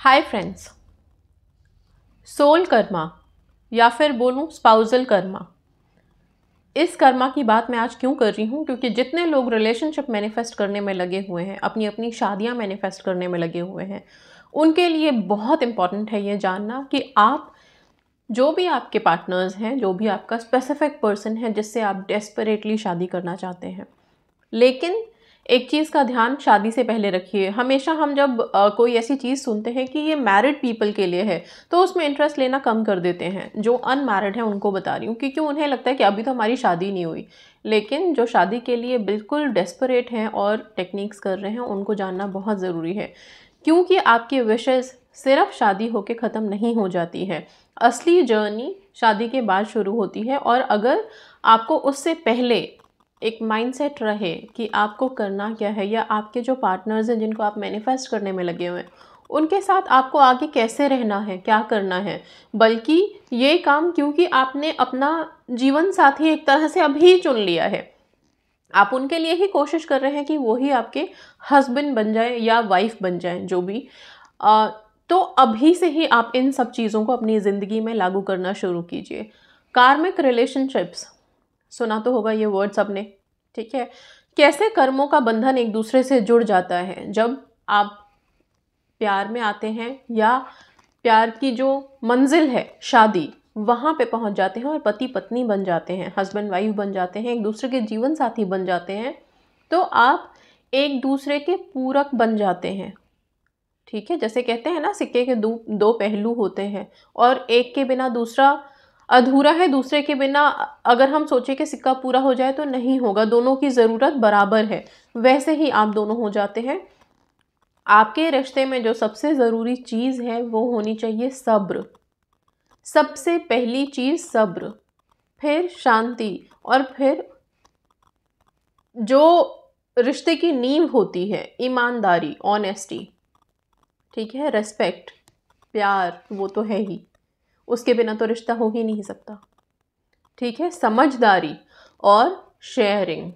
Hi friends soul Karma या फिर बोलूँ स्पाउजल कर्मा इस कर्मा की बात मैं आज क्यों कर रही हूँ? क्योंकि जितने लोग रिलेशनशिप मैनिफेस्ट करने में लगे हुए हैं अपनी अपनी शादियाँ मैनिफेस्ट करने में लगे हुए हैं, उनके लिए बहुत इंपॉर्टेंट है ये जानना कि आप, जो भी आपके पार्टनर्स हैं, जो भी आपका स्पेसिफिक पर्सन है जिससे आप डेस्परेटली शादी करना चाहते हैं. लेकिन एक चीज़ का ध्यान शादी से पहले रखिए। हमेशा हम जब आ, कोई ऐसी चीज़ सुनते हैं कि ये मैरिड पीपल के लिए है तो उसमें इंटरेस्ट लेना कम कर देते हैं। जो अनमैरिड हैं उनको बता रही हूँ क्योंकि उन्हें लगता है कि अभी तो हमारी शादी नहीं हुई। लेकिन जो शादी के लिए बिल्कुल डेस्परेट हैं और टेक्निक्स कर रहे हैं उनको जानना बहुत ज़रूरी है। क्योंकि आपकी विशेज़ सिर्फ़ शादी होके ख़त्म नहीं हो जाती है। असली जर्नी शादी के बाद शुरू होती है और अगर आपको उससे पहले एक माइंडसेट रहे कि आपको करना क्या है या आपके जो पार्टनर्स हैं जिनको आप मैनिफेस्ट करने में लगे हुए हैं उनके साथ आपको आगे कैसे रहना है क्या करना है? बल्कि ये काम क्योंकि आपने अपना जीवन साथी एक तरह से अभी चुन लिया है। आप उनके लिए ही कोशिश कर रहे हैं कि वही आपके हस्बैंड बन जाए या वाइफ बन जाए जो भी। आ, तो अभी से ही आप इन सब चीज़ों को अपनी ज़िंदगी में लागू करना शुरू कीजिए। कार्मिक रिलेशनशिप्स सुना तो होगा ये वर्ड्स सबने ठीक है? कैसे कर्मों का बंधन एक दूसरे से जुड़ जाता है? जब आप प्यार में आते हैं या प्यार की जो मंजिल है, शादी, वहाँ पे पहुँच जाते हैं और पति पत्नी बन जाते हैं हस्बैंड वाइफ बन जाते हैं, एक दूसरे के जीवन साथी बन जाते हैं तो आप एक दूसरे के पूरक बन जाते हैं। ठीक है? जैसे कहते हैं ना, सिक्के के दो दो पहलू होते हैं और एक के बिना दूसरा अधूरा है दूसरे के बिना। अगर हम सोचें कि सिक्का पूरा हो जाए तो नहीं होगा। दोनों की ज़रूरत बराबर है। वैसे ही आप दोनों हो जाते हैं। आपके रिश्ते में जो सबसे ज़रूरी चीज़ है, वो होनी चाहिए सब्र। सबसे पहली चीज़ सब्र, फिर शांति और फिर जो रिश्ते की नींव होती है, ईमानदारी ऑनेस्टी ठीक है? रेस्पेक्ट प्यार, वो तो है ही। उसके बिना तो रिश्ता हो ही नहीं सकता। ठीक है? समझदारी और शेयरिंग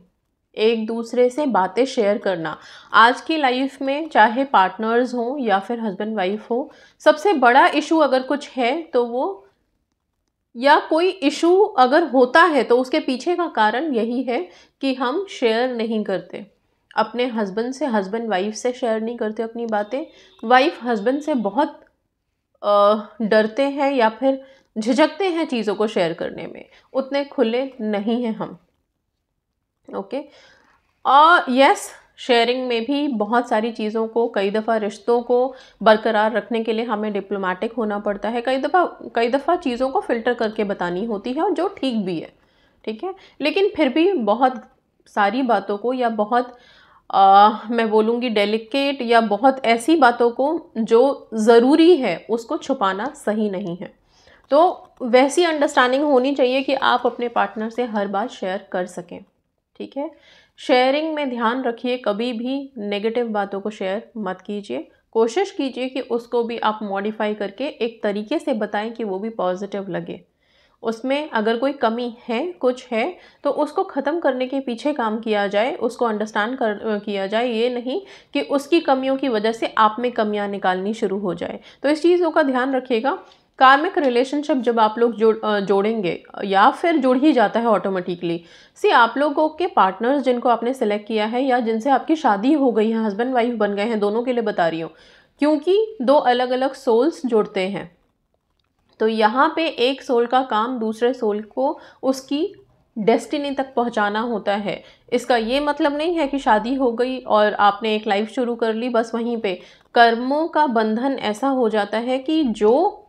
एक दूसरे से बातें शेयर करना। आज की लाइफ में चाहे पार्टनर्स हों या फिर हस्बैंड वाइफ हो, सबसे बड़ा इशू अगर कुछ है तो वो या कोई इशू अगर होता है तो उसके पीछे का कारण यही है कि हम शेयर नहीं करते। अपने हस्बैंड से हस्बैंड वाइफ से शेयर नहीं करते अपनी बातें। वाइफ हस्बैंड से बहुत डरते हैं या फिर झिझकते हैं चीज़ों को शेयर करने में? उतने खुले नहीं हैं हम। ओके और यस शेयरिंग में भी बहुत सारी चीज़ों को, कई दफ़ा रिश्तों को बरकरार रखने के लिए हमें डिप्लोमेटिक होना पड़ता है। कई दफ़ा कई दफ़ा चीज़ों को फ़िल्टर करके बतानी होती है और जो ठीक भी है। ठीक है? लेकिन फिर भी बहुत सारी बातों को या बहुत आ, मैं बोलूँगी डेलिकेट या बहुत ऐसी बातों को जो ज़रूरी है उसको छुपाना सही नहीं है। तो वैसी अंडरस्टैंडिंग होनी चाहिए कि आप अपने पार्टनर से हर बात शेयर कर सकें ठीक है? शेयरिंग में ध्यान रखिए कभी भी नेगेटिव बातों को शेयर मत कीजिए। कोशिश कीजिए कि उसको भी आप मॉडिफाई करके एक तरीके से बताएँ कि वो भी पॉजिटिव लगे। उसमें अगर कोई कमी है, कुछ है तो उसको ख़त्म करने के पीछे काम किया जाए, उसको अंडरस्टैंड कर किया जाए, ये नहीं कि उसकी कमियों की वजह से आप में कमियाँ निकालनी शुरू हो जाए। तो इस चीज़ों का ध्यान रखिएगा कार्मिक रिलेशनशिप जब आप लोग जोड़ जोड़ेंगे, या फिर जुड़ ही जाता है ऑटोमेटिकली सी आप लोगों के पार्टनर्स जिनको आपने सेलेक्ट किया है, या जिनसे आपकी शादी हो गई है हस्बैंड वाइफ बन गए हैं, दोनों के लिए बता रही हूँ, क्योंकि दो अलग अलग सोल्स जुड़ते हैं। तो यहाँ पे एक सोल का काम दूसरे सोल को उसकी डेस्टिनी तक पहुँचाना होता है। इसका ये मतलब नहीं है कि शादी हो गई और आपने एक लाइफ शुरू कर ली बस वहीं पे। कर्मों का बंधन ऐसा हो जाता है कि जो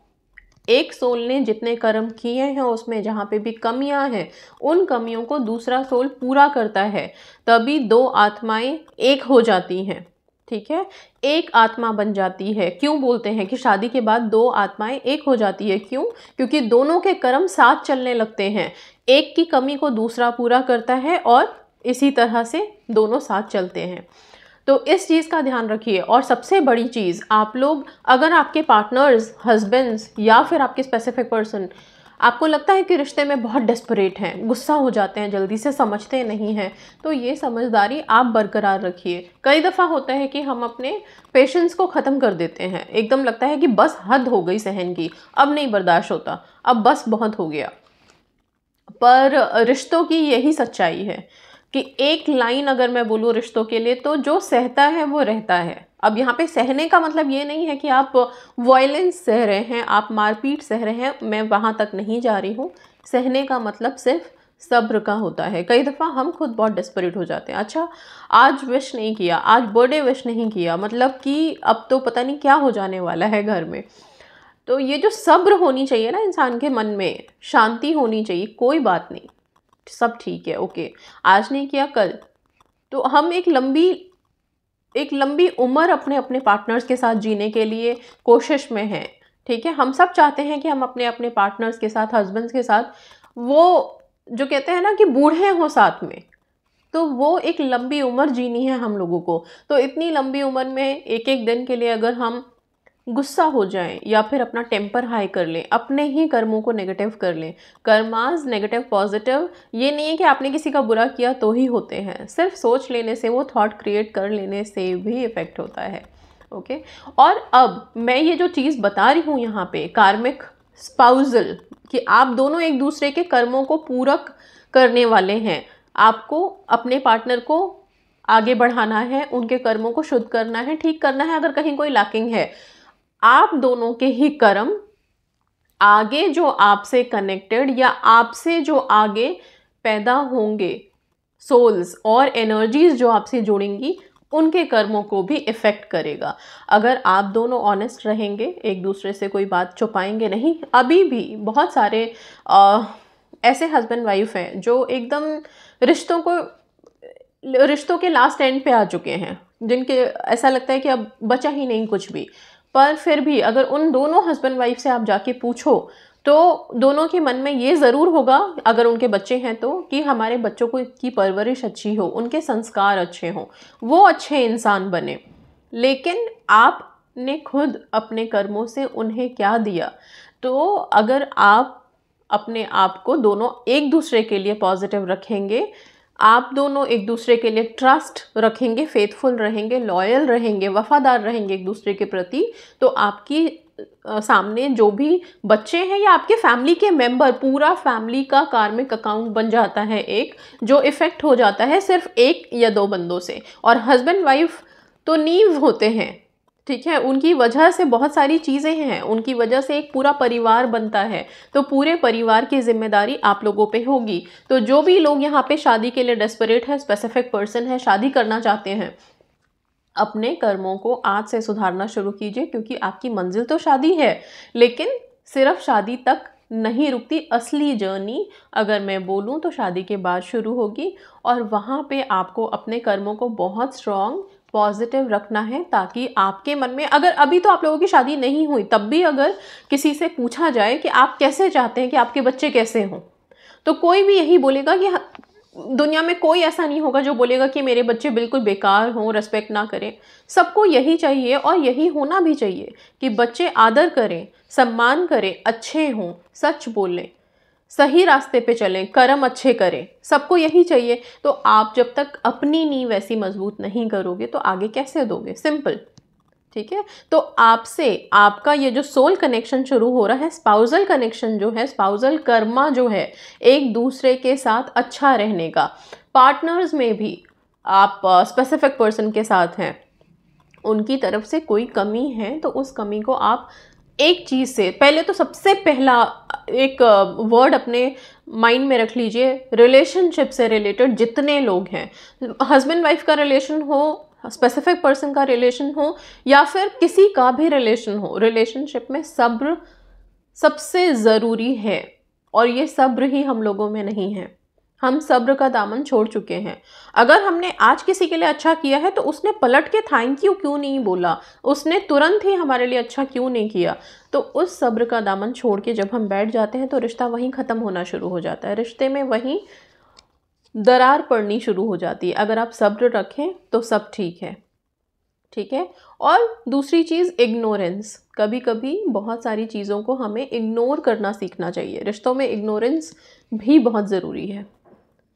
एक सोल ने जितने कर्म किए हैं उसमें जहाँ पे भी कमियाँ हैं, उन कमियों को दूसरा सोल पूरा करता है। तभी दो आत्माएँ एक हो जाती हैं। ठीक है? एक आत्मा बन जाती है। क्यों बोलते हैं कि शादी के बाद दो आत्माएँ एक हो जाती है? क्यों? क्योंकि दोनों के कर्म साथ चलने लगते हैं। एक की कमी को दूसरा पूरा करता है और इसी तरह से दोनों साथ चलते हैं। तो इस चीज़ का ध्यान रखिए। और सबसे बड़ी चीज़, आप लोग, अगर आपके पार्टनर्स हस्बैंड्स या फिर आपके स्पेसिफिक पर्सन आपको लगता है कि रिश्ते में बहुत डेस्परेट हैं, गुस्सा हो जाते हैं, जल्दी से समझते नहीं हैं तो ये समझदारी आप बरकरार रखिए। कई दफ़ा होता है कि हम अपने पेशेंस को ख़त्म कर देते हैं। एकदम लगता है कि बस हद हो गई सहन की, अब नहीं बर्दाश्त होता, अब बस बहुत हो गया। पर रिश्तों की यही सच्चाई है। कि एक लाइन अगर मैं बोलूँ रिश्तों के लिए तो जो सहता है, वो रहता है। अब यहाँ पे सहने का मतलब ये नहीं है कि आप वायलेंस सह रहे हैं, आप मारपीट सह रहे हैं, मैं वहाँ तक नहीं जा रही हूँ। सहने का मतलब सिर्फ़ सब्र का होता है। कई दफ़ा हम खुद बहुत डिस्परेट हो जाते हैं। अच्छा आज विश नहीं किया, आज बर्थडे विश नहीं किया मतलब कि अब तो पता नहीं क्या हो जाने वाला है घर में। तो ये जो सब्र होनी चाहिए ना इंसान के मन में, शांति होनी चाहिए, कोई बात नहीं। सब ठीक है, ओके। आज नहीं किया, कल। तो हम एक लंबी एक लंबी उम्र अपने अपने पार्टनर्स के साथ जीने के लिए कोशिश में हैं, ठीक है? हम सब चाहते हैं कि हम अपने अपने पार्टनर्स के साथ हस्बैंड्स के साथ, वो जो कहते हैं ना कि बूढ़े हों साथ में तो वो एक लंबी उम्र जीनी है हम लोगों को। तो इतनी लंबी उम्र में एक एक दिन के लिए अगर हम गुस्सा हो जाएँ या फिर अपना टेम्पर हाई कर लें, अपने ही कर्मों को नेगेटिव कर लें। कर्माज नेगेटिव पॉजिटिव ये नहीं है कि आपने किसी का बुरा किया तो ही होते हैं। सिर्फ़ सोच लेने से, वो थॉट क्रिएट कर लेने से भी इफ़ेक्ट होता है। ओके और अब मैं ये जो चीज़ बता रही हूँ यहाँ पे कार्मिक स्पाउजल कि आप दोनों एक दूसरे के कर्मों को पूरक करने वाले हैं। आपको अपने पार्टनर को आगे बढ़ाना है, उनके कर्मों को शुद्ध करना है, ठीक करना है, अगर कहीं कोई लैकिंग है। आप दोनों के ही कर्म आगे जो आपसे कनेक्टेड या आपसे जो आगे पैदा होंगे सोल्स और एनर्जीज जो आपसे जुड़ेंगी उनके कर्मों को भी इफ़ेक्ट करेगा। अगर आप दोनों ऑनेस्ट रहेंगे एक दूसरे से कोई बात छुपाएँगे नहीं अभी भी बहुत सारे आ, ऐसे हस्बैंड वाइफ हैं जो एकदम रिश्तों को रिश्तों के लास्ट एंड पे आ चुके हैं जिनके ऐसा लगता है कि अब बचा ही नहीं कुछ भी। पर फिर भी अगर उन दोनों हस्बैंड वाइफ से आप जाके पूछो तो दोनों के मन में ये ज़रूर होगा, अगर उनके बच्चे हैं तो कि हमारे बच्चों को की परवरिश अच्छी हो, उनके संस्कार अच्छे हों, वो अच्छे इंसान बने। लेकिन आपने खुद अपने कर्मों से उन्हें क्या दिया? तो अगर आप अपने आप को दोनों एक दूसरे के लिए पॉजिटिव रखेंगे आप दोनों एक दूसरे के लिए ट्रस्ट रखेंगे फेथफुल रहेंगे लॉयल रहेंगे, वफादार रहेंगे एक दूसरे के प्रति तो आपकी सामने जो भी बच्चे हैं या आपके फैमिली के मेंबर पूरा फैमिली का कार्मिक अकाउंट बन जाता है एक, जो इफ़ेक्ट हो जाता है सिर्फ़ एक या दो बंदों से। और हस्बैंड वाइफ तो नींव होते हैं। ठीक है, उनकी वजह से बहुत सारी चीज़ें हैं। उनकी वजह से एक पूरा परिवार बनता है। तो पूरे परिवार की ज़िम्मेदारी आप लोगों पे होगी। तो जो भी लोग यहाँ पे शादी के लिए डेस्परेट है स्पेसिफिक पर्सन है, शादी करना चाहते हैं, अपने कर्मों को आज से सुधारना शुरू कीजिए, क्योंकि आपकी मंजिल तो शादी है। लेकिन सिर्फ़ शादी तक नहीं रुकती, असली जर्नी अगर मैं बोलूँ तो शादी के बाद शुरू होगी। और वहाँ पे आपको अपने कर्मों को बहुत स्ट्रॉन्ग पॉजिटिव रखना है ताकि आपके मन में, अगर अभी तो आप लोगों की शादी नहीं हुई, तब भी अगर किसी से पूछा जाए कि आप कैसे चाहते हैं कि आपके बच्चे कैसे हों तो कोई भी यही बोलेगा कि दुनिया में कोई ऐसा नहीं होगा जो बोलेगा कि मेरे बच्चे बिल्कुल बेकार हों रेस्पेक्ट ना करें। सबको यही चाहिए और यही होना भी चाहिए कि बच्चे आदर करें, सम्मान करें, अच्छे हों, सच बोलें। सही रास्ते पे चलें, कर्म अच्छे करें, सबको यही चाहिए। तो आप जब तक अपनी नींव वैसी मज़बूत नहीं करोगे तो आगे कैसे दोगे? सिंपल, ठीक है? तो आपसे, आपका ये जो सोल कनेक्शन शुरू हो रहा है, स्पाउजल कनेक्शन जो है, स्पाउजल कर्मा जो है, एक दूसरे के साथ अच्छा रहने का। पार्टनर्स में भी आप स्पेसिफिक पर्सन के साथ हैं, उनकी तरफ़ से कोई कमी है तो उस कमी को आप एक चीज़ से, पहले तो सबसे पहला, एक वर्ड अपने माइंड में रख लीजिए रिलेशनशिप से रिलेटेड जितने लोग हैं। हस्बैंड वाइफ का रिलेशन हो स्पेसिफिक पर्सन का रिलेशन हो, या फिर किसी का भी रिलेशन हो रिलेशनशिप में सब्र सबसे ज़रूरी है, और ये सब्र ही हम लोगों में नहीं है। हम सब्र का दामन छोड़ चुके हैं। अगर हमने आज किसी के लिए अच्छा किया है तो उसने पलट के थैंक यू क्यों नहीं बोला? उसने तुरंत ही हमारे लिए अच्छा क्यों नहीं किया? तो उस सब्र का दामन छोड़ के जब हम बैठ जाते हैं तो रिश्ता वहीं ख़त्म होना शुरू हो जाता है। रिश्ते में वहीं दरार पड़नी शुरू हो जाती है। अगर आप सब्र रखें तो सब ठीक है। ठीक है? और दूसरी चीज़ इग्नोरेंस कभी कभी बहुत सारी चीज़ों को हमें इग्नोर करना सीखना चाहिए। रिश्तों में इग्नोरेंस भी बहुत ज़रूरी है।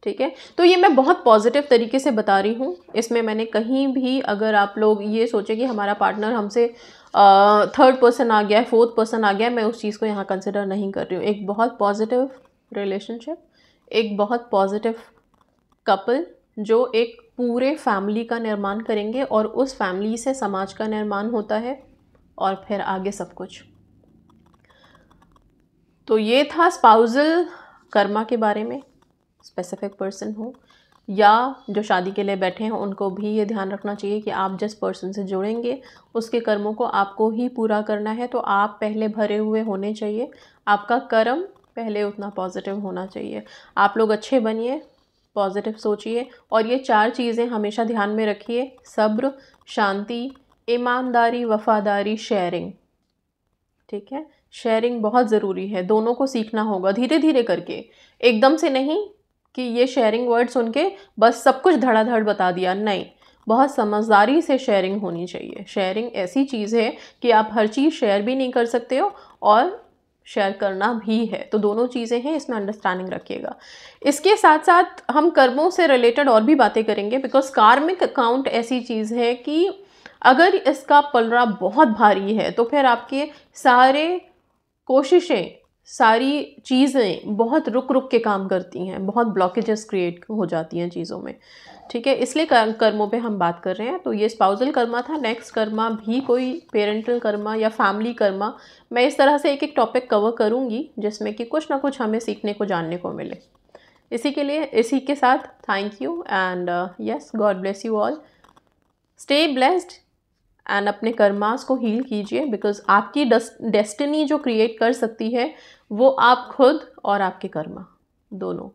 ठीक है? तो ये मैं बहुत पॉजिटिव तरीके से बता रही हूँ। इसमें मैंने कहीं भी अगर आप लोग ये सोचे कि हमारा पार्टनर हमसे थर्ड पर्सन आ गया है फोर्थ पर्सन आ गया है मैं उस चीज़ को यहाँ कंसिडर नहीं कर रही हूँ। एक बहुत पॉजिटिव रिलेशनशिप एक बहुत पॉजिटिव कपल जो एक पूरे फैमिली का निर्माण करेंगे और उस फैमिली से समाज का निर्माण होता है और फिर आगे सब कुछ। तो ये था स्पाउजल कर्मा के बारे में। स्पेसिफिक पर्सन हो, या जो शादी के लिए बैठे हैं, उनको भी ये ध्यान रखना चाहिए कि आप जिस पर्सन से जुड़ेंगे, उसके कर्मों को आपको ही पूरा करना है तो आप पहले भरे हुए होने चाहिए। आपका कर्म पहले उतना पॉजिटिव होना चाहिए। आप लोग अच्छे बनिए पॉजिटिव सोचिए, और ये चार चीज़ें हमेशा ध्यान में रखिए। सब्र, शांति, ईमानदारी, वफादारी शेयरिंग ठीक है? शेयरिंग बहुत ज़रूरी है। दोनों को सीखना होगा धीरे धीरे करके। एकदम से नहीं कि ये शेयरिंग वर्ड सुन के बस सब कुछ धड़ाधड़ बता दिया। नहीं, बहुत समझदारी से शेयरिंग होनी चाहिए। शेयरिंग ऐसी चीज़ है कि आप हर चीज़ शेयर भी नहीं कर सकते हो और शेयर करना भी है। तो दोनों चीज़ें हैं, इसमें अंडरस्टैंडिंग रखिएगा। इसके साथ साथ हम कर्मों से रिलेटेड और भी बातें करेंगे बिकॉज़ कार्मिक अकाउंट ऐसी चीज़ है कि अगर इसका पलरा बहुत भारी है तो फिर आपके सारे कोशिशें सारी चीज़ें बहुत रुक रुक के काम करती हैं, बहुत ब्लॉकेजेस क्रिएट हो जाती हैं चीज़ों में। ठीक है, इसलिए कर्मों पे हम बात कर रहे हैं। तो ये स्पाउजल कर्मा था नेक्स्ट कर्मा भी कोई पेरेंटल कर्मा या फैमिली कर्मा। मैं इस तरह से एक एक टॉपिक कवर करूँगी, जिसमें कि कुछ ना कुछ हमें सीखने को, जानने को मिले। इसी के लिए, इसी के साथ thank you and yes God bless you all stay blessed and अपने कर्मास को हील कीजिए बिकॉज़ आपकी डेस्टिनी जो क्रिएट कर सकती है, वो आप खुद और आपके कर्मा, दोनों।